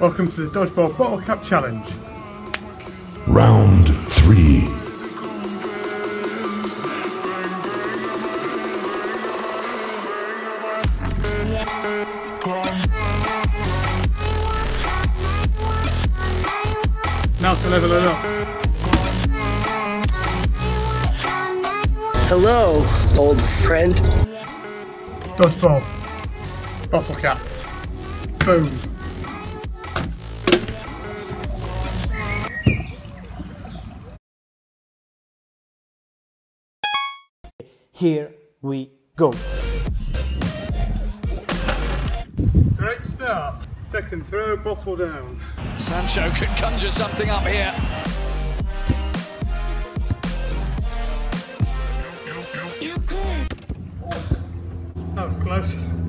Welcome to the Dodgeball Bottle Cap Challenge. Round three. Now to level it up. Hello, old friend. Dodgeball. Bottle cap. Boom. Here we go. Great start. Second throw, bottle down. Sancho could conjure something up here. That was close.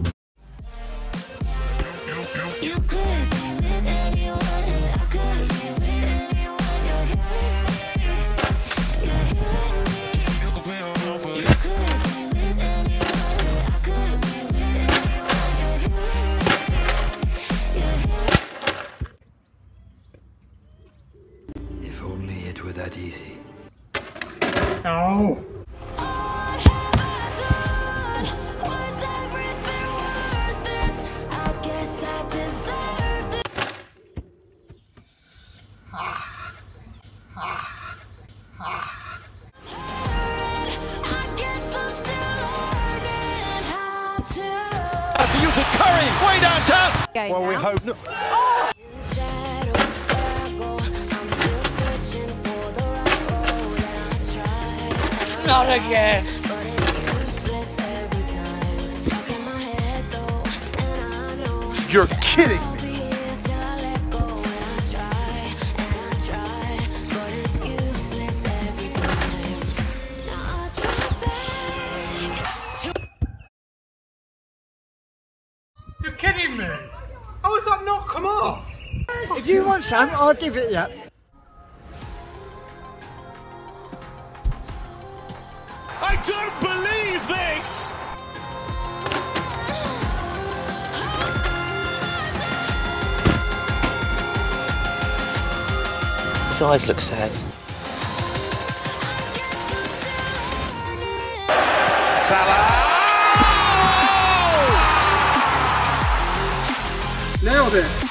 That easy. Oh. Have to use a curry way downtown. Well, we hope not. Oh! Not again. You're kidding me. You're kidding me! How has that not come off? If you want some, I'll give it you. Don't believe this. His eyes look sad. Nailed it!